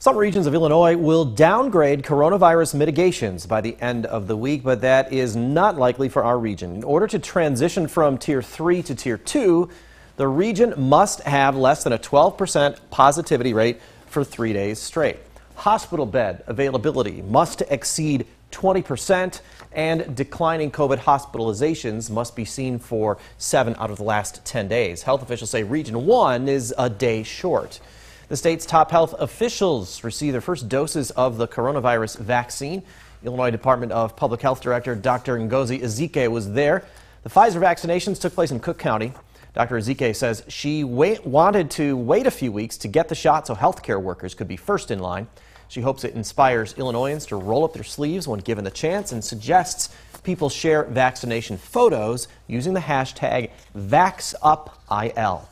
Some regions of Illinois will downgrade coronavirus mitigations by the end of the week, but that is not likely for our region. In order to transition from Tier 3 to Tier 2, the region must have less than a 12% positivity rate for three days straight. Hospital bed availability must exceed 20%, and declining COVID hospitalizations must be seen for seven out of the last 10 days. Health officials say Region 1 is a day short. The state's top health officials received their first doses of the coronavirus vaccine. Illinois Department of Public Health Director Dr. Ngozi Ezike was there. The Pfizer vaccinations took place in Cook County. Dr. Ezike says she wait, wanted to wait a few weeks to get the shot so healthcare workers could be first in line. She hopes it inspires Illinoisans to roll up their sleeves when given the chance and suggests people share vaccination photos using the hashtag VaxUpIL.